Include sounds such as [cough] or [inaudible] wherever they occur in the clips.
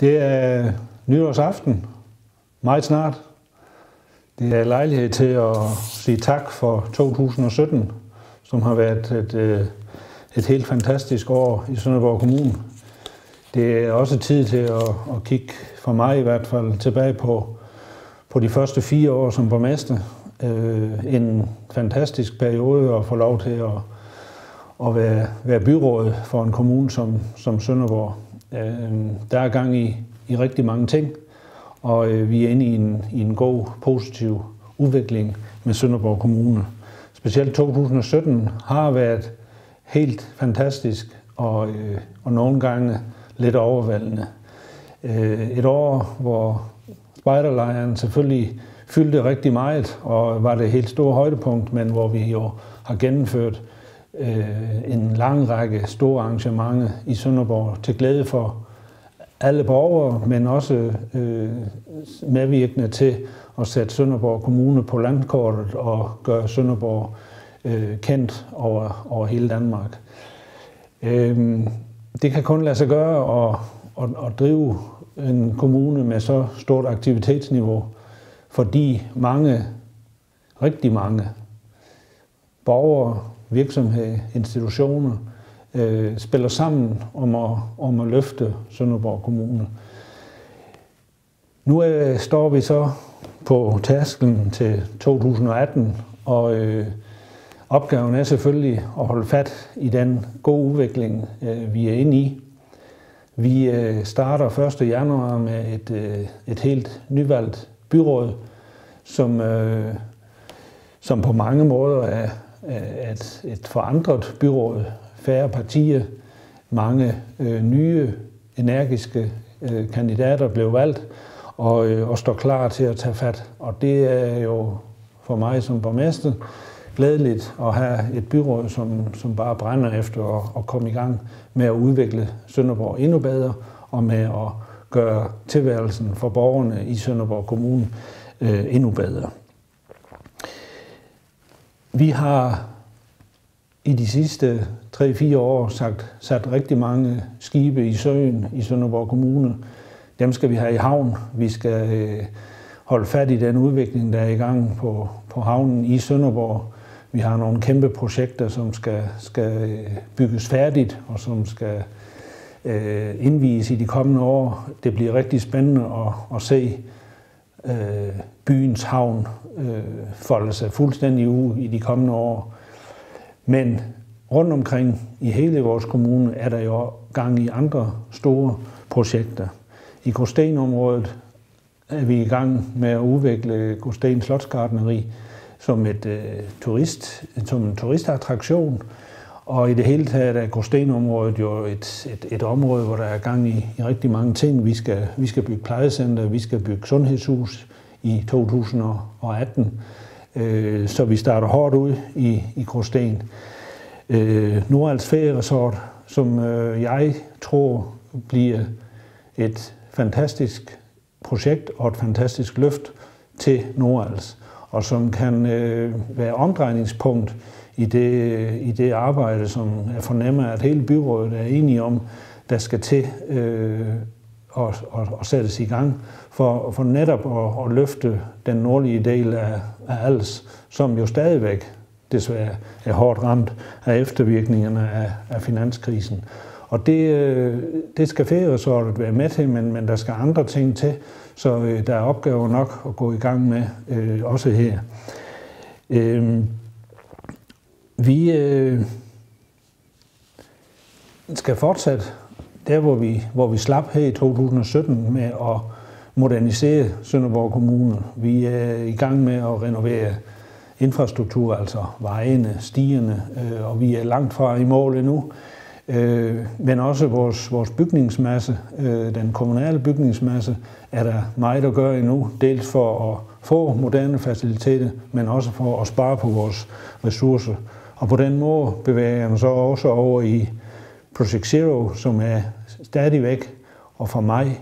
Det er nytårsaften, meget snart. Det er lejlighed til at sige tak for 2017, som har været et, øh, et helt fantastisk år i Sønderborg Kommune. Det er også tid til at, at kigge, for mig i hvert fald, tilbage på, på de første fire år som borgmester. Øh, en fantastisk periode at få lov til at, at være, være byråd for en kommune som, som Sønderborg. Øh, der er gang i, i rigtig mange ting, og øh, vi er inde i en, i en god, positiv udvikling med Sønderborg Kommune. Specielt 2017 har været helt fantastisk, og, øh, og nogle gange lidt overvældende. Øh, et år, hvor spejderlejren selvfølgelig fyldte rigtig meget, og var det helt store højdepunkt, men hvor vi jo har gennemført øh, en lang række store arrangementer i Sønderborg til glæde for alle borgere, men også øh, medvirkende til at sætte Sønderborg Kommune på landkortet og gøre Sønderborg øh, kendt over, over hele Danmark. Øh, det kan kun lade sig gøre at, at, at drive en kommune med så stort aktivitetsniveau, fordi mange, rigtig mange borgere, virksomheder, institutioner øh, spiller sammen om at, om at løfte Sønderborg Kommune. Nu øh, står vi så på tasken til 2018, og øh, opgaven er selvfølgelig at holde fat i den gode udvikling, øh, vi er inde i. Vi øh, starter 1. januar med et, øh, et helt nyvalgt byråd, som, øh, som på mange måder er, Øh, at et forandret byråd. Færre partier, mange øh, nye, energiske øh, kandidater blev valgt og, øh, og står klar til at tage fat. Og det er jo for mig som borgmester glædeligt at have et byråd, som, som bare brænder efter at, at komme i gang med at udvikle Sønderborg endnu bedre og med at gøre tilværelsen for borgerne i Sønderborg Kommune øh, endnu bedre. Vi har i de sidste 3-4 år sagt, sat rigtig mange skibe i søen i Sønderborg Kommune. Dem skal vi have i havn. Vi skal øh, holde fat i den udvikling, der er i gang på, på havnen i Sønderborg. Vi har nogle kæmpe projekter, som skal, skal øh, bygges færdigt, og som skal øh, indvies i de kommende år. Det bliver rigtig spændende at, at se øh, byens havn øh, folde sig fuldstændig ud i de kommende år. Men rundt omkring i hele vores kommune er der jo gang i andre store projekter. I Gråstenområdet er vi i gang med at udvikle Gråsten Slotsgardneri som, et, øh, turist, som en turistattraktion. Og i det hele taget er Gråstenområdet jo et, et, et område, hvor der er gang i, i rigtig mange ting. Vi skal, vi skal bygge plejecenter, vi skal bygge sundhedshus i 2018. Øh, så vi starter hårdt ud i, i Gråsten. Øh, Nordals Ferieresort, som øh, jeg tror bliver et fantastisk projekt og et fantastisk løft til Nordals, og som kan øh, være omdrejningspunkt i det, i det arbejde, som jeg fornemmer, at hele byrådet er enige om, der skal til øh, og, og, og sættes i gang for, for netop at, at løfte den nordlige del af, af Als, som jo stadigvæk desværre er hårdt ramt af eftervirkningerne af, af finanskrisen. Og det, øh, det skal ferieresortet være med til, men, men der skal andre ting til, så øh, der er opgaver nok at gå i gang med, øh, også her. Øh, vi øh, skal fortsat der, hvor vi, hvor vi slap her i 2017 med at modernisere Sønderborg Kommune. Vi er i gang med at renovere infrastruktur, altså vejene, stierne, øh, og vi er langt fra i mål endnu øh, men også vores, vores bygningsmasse, øh, den kommunale bygningsmasse, er der meget at gøre endnu. Dels for at få moderne faciliteter, men også for at spare på vores ressourcer. Og på den måde bevæger jeg mig så også over i Project Zero, som er stadigvæk, og for mig,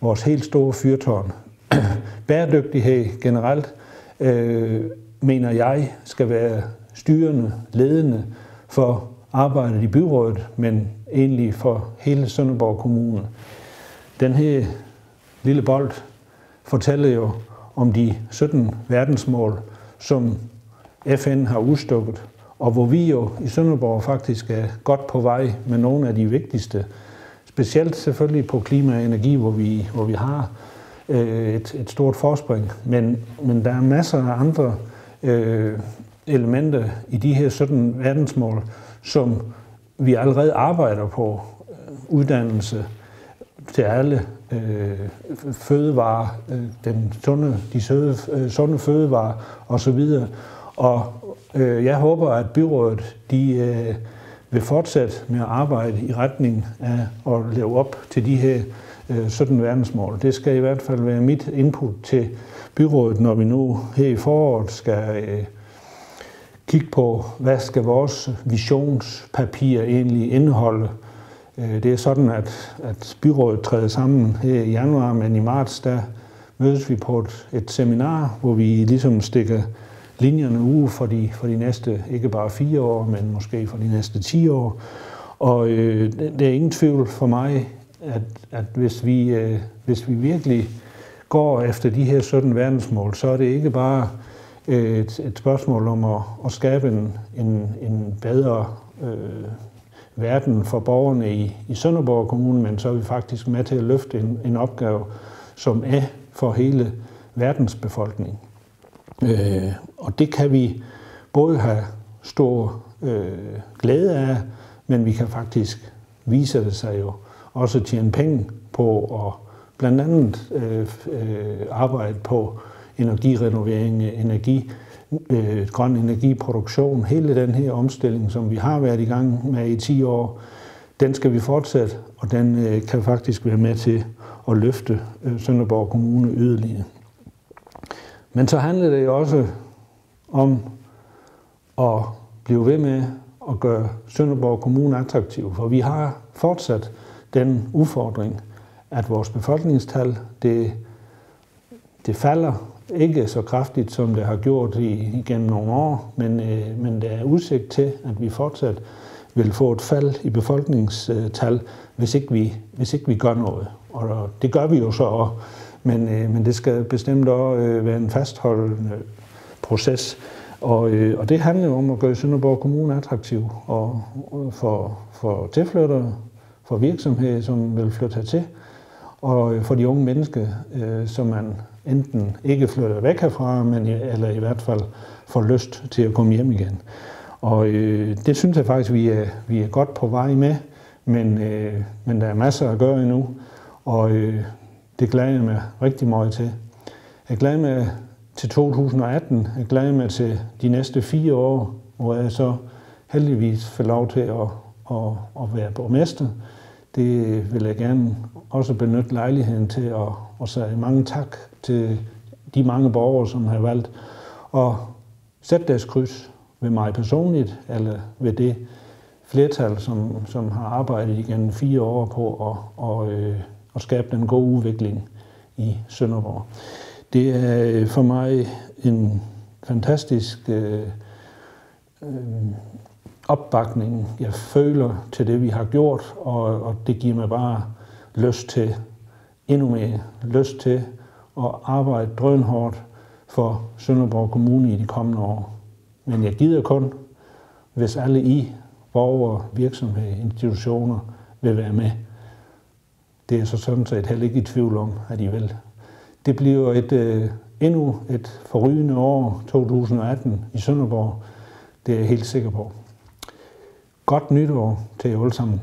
vores helt store fyrtårn. [clears throat] Bæredygtighed generelt, øh, mener jeg, skal være styrende, ledende for arbejdet i byrådet, men egentlig for hele Sønderborg Kommune. den her lille bold fortæller jo om de 17 verdensmål, som FN har udstukket, og hvor vi jo i Sønderborg faktisk er godt på vej med nogle af de vigtigste. Specielt selvfølgelig på klima og energi, hvor vi, hvor vi har øh, et, et stort forspring. Men, men der er masser af andre øh, elementer i de her 17 verdensmål, som vi allerede arbejder på. Øh, uddannelse til alle, øh, fødevarer, øh, den sunde, de søde, øh, sunde fødevarer osv. Og øh, jeg håber, at byrådet de, øh, vil fortsætte med at arbejde i retning af at leve op til de her øh, 17 verdensmål. Det skal i hvert fald være mit input til byrådet, når vi nu her i foråret skal øh, kigge på, hvad skal vores visionspapir egentlig indeholde. Øh, det er sådan, at, at byrådet træder sammen her i januar, men i marts der mødes vi på et, et seminar, hvor vi ligesom stikker linjerne uge for de, for de næste, ikke bare fire år, men måske for de næste ti år. Og øh, det er ingen tvivl for mig, at, at hvis, vi, øh, hvis vi virkelig går efter de her 17 verdensmål, så er det ikke bare øh, et, et spørgsmål om at, at skabe en, en, en bedre øh, verden for borgerne i, i Sønderborg Kommune, men så er vi faktisk med til at løfte en, en opgave, som er for hele verdens befolkning. Øh, og det kan vi både have stor øh, glæde af, men vi kan faktisk vise det sig jo også tjene penge på at blandt andet øh, øh, arbejde på energirenovering, energi, øh, grøn energiproduktion, hele den her omstilling, som vi har været i gang med i 10 år, den skal vi fortsætte, og den øh, kan faktisk være med til at løfte øh, Sønderborg Kommune yderligere. Men så handler det jo også om at blive ved med at gøre Sønderborg Kommune attraktiv, for vi har fortsat den udfordring, at vores befolkningstal det, det falder ikke så kraftigt, som det har gjort i, igennem nogle år, men, øh, men der er udsigt til, at vi fortsat vil få et fald i befolkningstal, hvis ikke vi, hvis ikke vi gør noget. Og det gør vi jo så også. Men, øh, men det skal bestemt også øh, være en fastholdende proces. Og, øh, og det handler jo om at gøre Sønderborg Kommune attraktiv og, og for, for tilflyttere, for virksomheder, som vil flytte hertil, og øh, for de unge mennesker, øh, som man enten ikke flytter væk herfra, men eller i hvert fald får lyst til at komme hjem igen. Og øh, det synes jeg faktisk, vi er, vi er godt på vej med, men, øh, men der er masser at gøre endnu. Og øh, det glæder jeg mig rigtig meget til. Jeg glæder mig til 2018. Jeg glæder mig til de næste fire år, hvor jeg så heldigvis får lov til at, at, at være borgmester. Det vil jeg gerne også benytte lejligheden til at, at sige mange tak til de mange borgere, som har valgt at sætte deres kryds ved mig personligt, eller ved det flertal, som, som har arbejdet igennem fire år på at, at, øh, og skabe den gode udvikling i Sønderborg. Det er øh, for mig en fantastisk øh, øh, opbakning, jeg føler til det, vi har gjort, og, og det giver mig bare lyst til endnu mere, lyst til at arbejde drønhårdt for Sønderborg Kommune i de kommende år. Men jeg gider kun, hvis alle I, borgere, virksomheder, institutioner vil være med. Det er så sådan set heller ikke i tvivl om, at I vil. Det bliver et, øh, endnu et forrygende år, 2018, i Sønderborg. Det er jeg helt sikker på. Godt nytår til jer alle sammen.